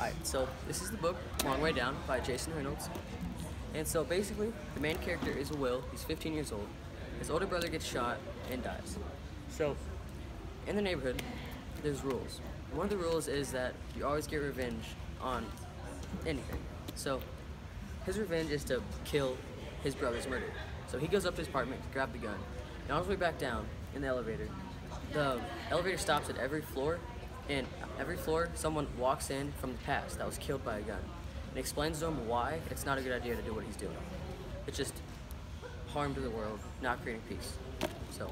Alright, so this is the book, Long Way Down, by Jason Reynolds. And so basically, the main character is a Will. He's 15 years old. His older brother gets shot and dies. So, in the neighborhood, there's rules. One of the rules is that you always get revenge on anything. So, his revenge is to kill his brother's murderer. So he goes up to his apartment to grab the gun. And on his way back down in the elevator, the elevator stops at every floor, and every floor someone walks in from the past that was killed by a gun, and explains to him why it's not a good idea to do what he's doing. It's just harm to the world, not creating peace. So